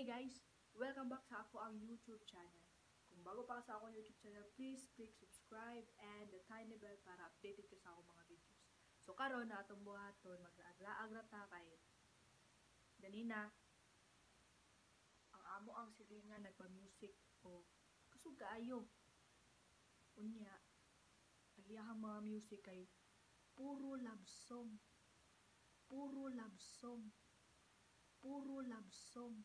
Hey guys! Welcome back sa ako ang YouTube channel. Kung bago pa ka sa akong YouTube channel, please click subscribe and the tiny bell para updated ka sa akong mga videos. So karon na atong buhaton, maglaag na ta kay ganina ang amo ang silingan nagpa-music o kusog kaayo. Unya, ang iyahang mga music kay puro love song. Puro love song. Puro love song.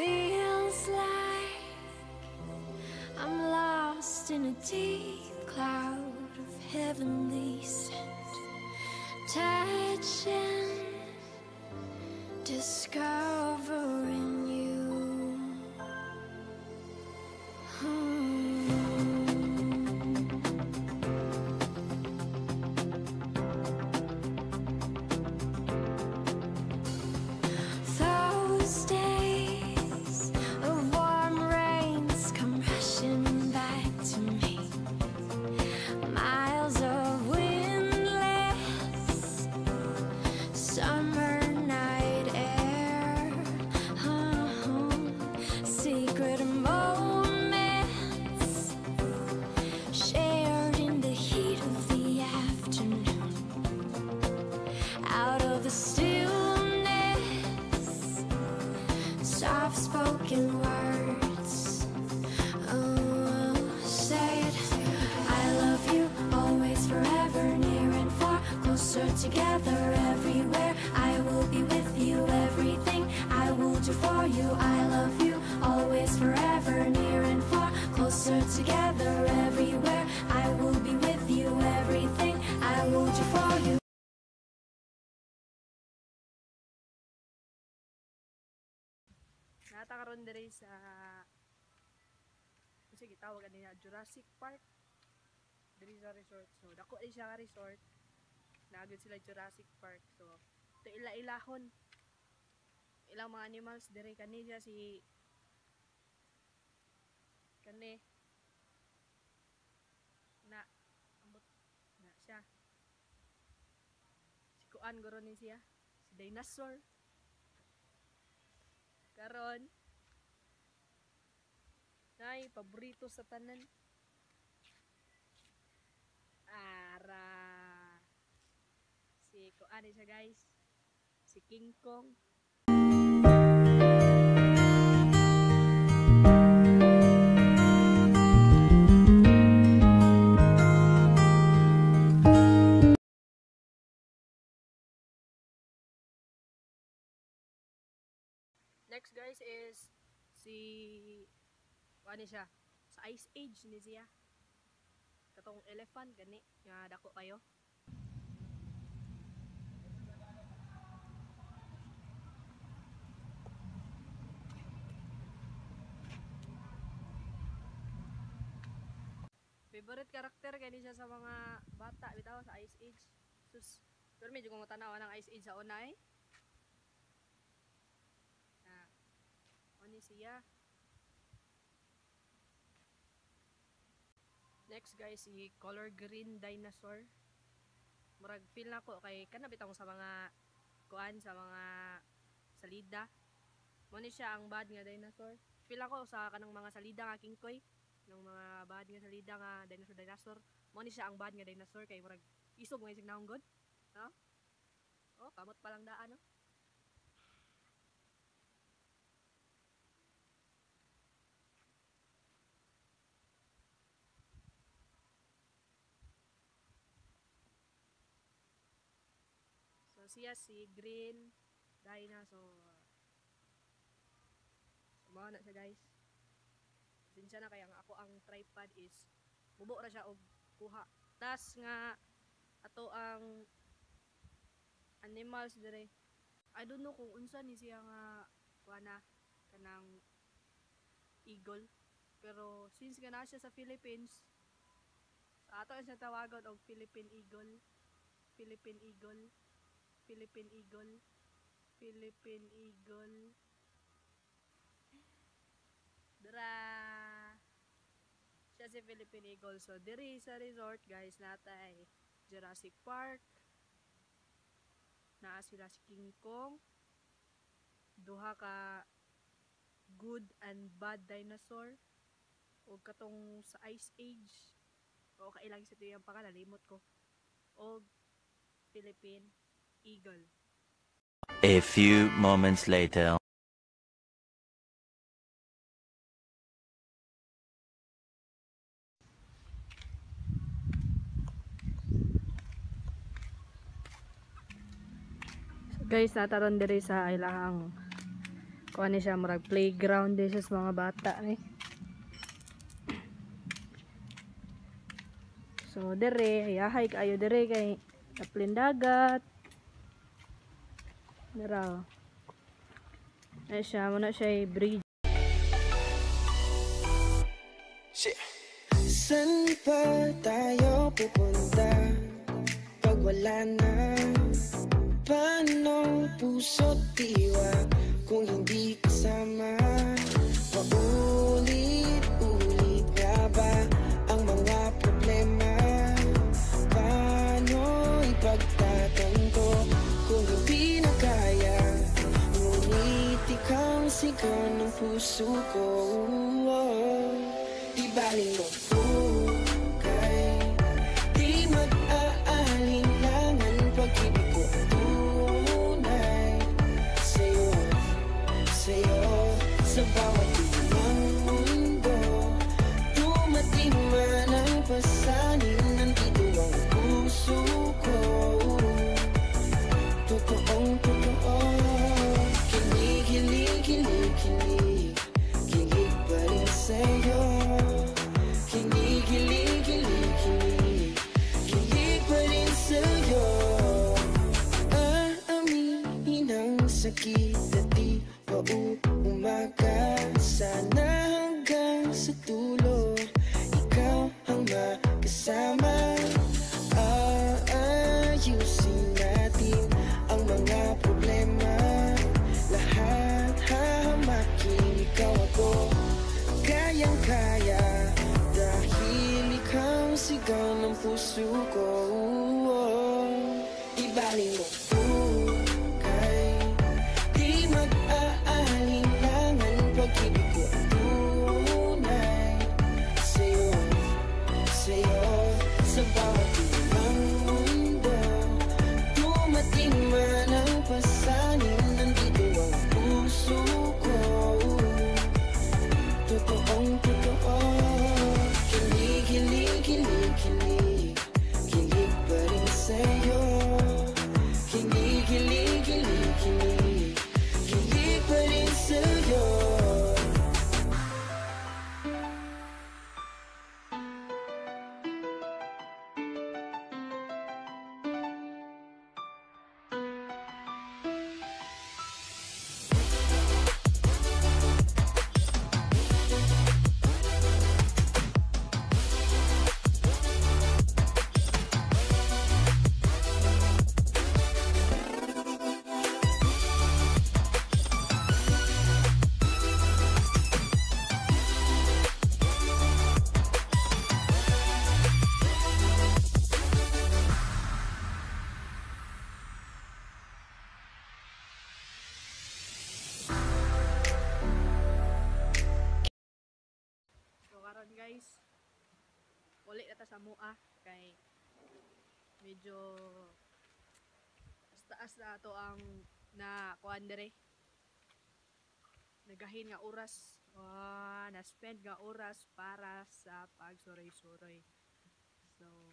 Feels like I'm lost in a deep cloud of heavenly scent touching, discovering you. I love you always, forever, near and far, closer together, everywhere. I will be with you, everything I will do for you. Nata karon diri sa sige tawag ani Jurassic Park diri sa resort. So dako din siya resort. Naagad sila Jurassic Park. So ito ila-ilahon. Ilang mga animals diri kani siya si kani na ambot na siya. Si kuan guro ni siya si dinosaur. Karon nay paborito sa tanan. Ara si kuan siya guys. Si King Kong Next guys is si ano siya sa Ice Age ni siya. Katong elephant gani nga dako kayo. Favorite character kani siya sa mga bata bitaw sa Ice Age. Sus, pero medyo kung tanawa ng Ice Age sa una eh. Ah, ano siya? Next guys, si color green dinosaur. Murag feel na ko kay kana bitaw sa mga kuan sa mga salida. Mo ni siya ang bad nga dinosaur. Feel ako sa kanang mga salida nga kingkoy, ng mga bad nga salida nga dinosaur dinosaur. Mo ni siya ang bad nga dinosaur kay murag isog nga isig naong god. No? Oh, kamot pa lang daan no. Siya si Green Dinosaur. na siya guys. Pasensya na kaya nga ako ang tripod is bubo ra siya og kuha. Tas nga ato ang animals dire. I don't know kung unsa ni siya nga kuana kanang eagle. Pero since nga na siya sa Philippines, sa ato siya tawagon og Philippine eagle. Philippine eagle. Philippine eagle. Philippine eagle. Dara. Siya si Philippine eagle. So diri sa resort guys natay Jurassic Park. Naa sila si King Kong. Duha ka good and bad dinosaur. O katong sa Ice Age. O kailang sa ito yung pangalan, limot ko. O Philippine Eagle. A few moments later. Guys, nataron diri sa ilahang kuha ni siya murag playground din sa mga bata eh. So dere, yahay kayo dere kay taplin dagat. Dara. Ay siya, muna siya bridge. San pa tayo pupunta Pag wala na Paano puso't diwa Kung hindi kasama Paulit-ulit sigaw ng puso ko. Di mo Ikaw ang makasama Aayusin natin ang mga problema. Lahat hahamakin ikaw ako. Kayang-kaya Dahil ikaw sigaw ng puso ko. Ibaling mo sa mua kay medyo taas na ato ang na kuan. Nagahin nga oras. Ah, na spend nga oras para sa pagsuroy-suroy. So,